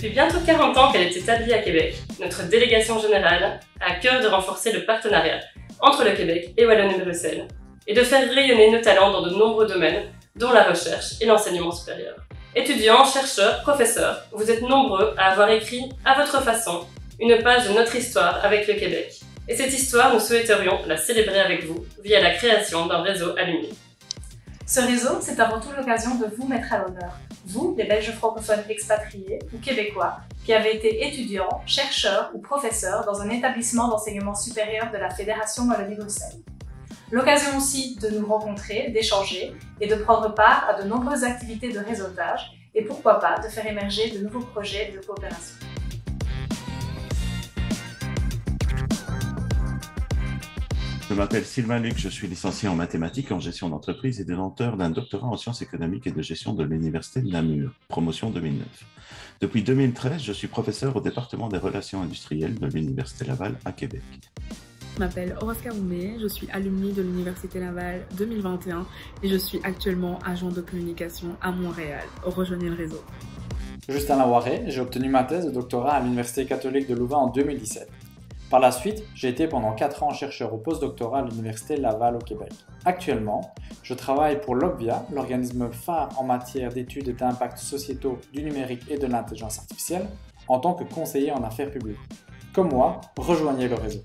Depuis bientôt 40 ans qu'elle est établie à Québec, notre délégation générale a à cœur de renforcer le partenariat entre le Québec et Wallonie-Bruxelles et de faire rayonner nos talents dans de nombreux domaines, dont la recherche et l'enseignement supérieur. Étudiants, chercheurs, professeurs, vous êtes nombreux à avoir écrit, à votre façon, une page de notre histoire avec le Québec. Et cette histoire, nous souhaiterions la célébrer avec vous via la création d'un réseau alumni. Ce réseau, c'est avant tout l'occasion de vous mettre à l'honneur. Vous, les Belges francophones expatriés ou québécois, qui avez été étudiants, chercheurs ou professeurs dans un établissement d'enseignement supérieur de la Fédération Wallonie-Bruxelles. L'occasion aussi de nous rencontrer, d'échanger et de prendre part à de nombreuses activités de réseautage et pourquoi pas de faire émerger de nouveaux projets de coopération. Je m'appelle Sylvain Luc, je suis licencié en mathématiques en gestion d'entreprise et détenteur d'un doctorat en sciences économiques et de gestion de l'Université de Namur, promotion 2009. Depuis 2013, je suis professeur au département des relations industrielles de l'Université Laval à Québec. Je m'appelle Oroska Oumé, je suis alumni de l'Université Laval 2021 et je suis actuellement agent de communication à Montréal. Rejoignez le réseau. Justin Lawaré, j'ai obtenu ma thèse de doctorat à l'Université catholique de Louvain en 2017. Par la suite, j'ai été pendant 4 ans chercheur au postdoctorat à l'Université Laval au Québec. Actuellement, je travaille pour l'OBVIA, l'organisme phare en matière d'études et sociétaux du numérique et de l'intelligence artificielle, en tant que conseiller en affaires publiques. Comme moi, rejoignez le réseau.